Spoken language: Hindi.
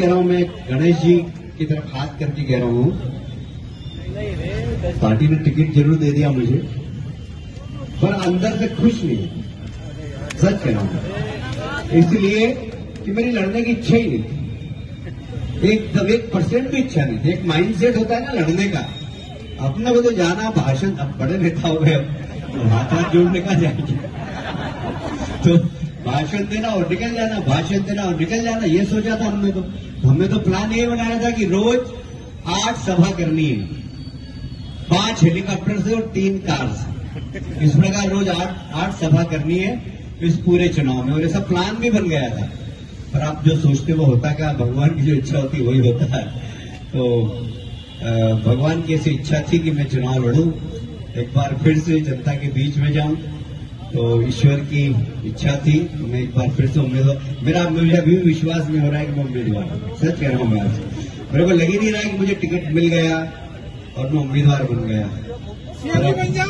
कह रहा हूँ मैं, गणेश जी की तरफ़ हाथ करके कह रहा हूँ। पार्टी ने टिकट ज़रूर दे दिया मुझे, पर अंदर से खुश नहीं सच कह रहा हूँ। इसलिए कि मेरी लड़ने की इच्छा ही नहीं थी। एक एक परसेंट भी इच्छा नहीं थी, एक माइंडसेट होता है ना लड़ने का। अपने को तो जाना, भाषण, अब बड़े नेता हो गए हाथ हाथ जोड़ने का जाएँगे। तो भाषण देना और निकल जाना, भाषण देना और निकल जाना, ये सोचा था हमने तो। हमने तो प्लान ये बनाया था कि रोज आठ सभा करनी है। पाँच हेलीकॉप्टर से और तीन कार से। इस प्रकार रोज आठ आठ सभा करनी है इस पूरे चुनाव में। और ऐसा प्लान भी बन गया था। पर आप जो सोचते वो होता क्या? भगवान की जो इच्छा होती वही होता है। तो भगवान की ऐसी इच्छा थी कि मैं चुनाव लड़ू, एक बार फिर से जनता के बीच में जाऊँ। तो ईश्वर की इच्छा थी तो मैं एक बार फिर से उम्मीदवार मेरा मुझे अभी भी विश्वास नहीं हो रहा है कि मैं उम्मीदवार सच कह रहा हूँ मैं आज। मेरे को लग ही नहीं रहा है कि मुझे टिकट मिल गया और मैं उम्मीदवार बन गया।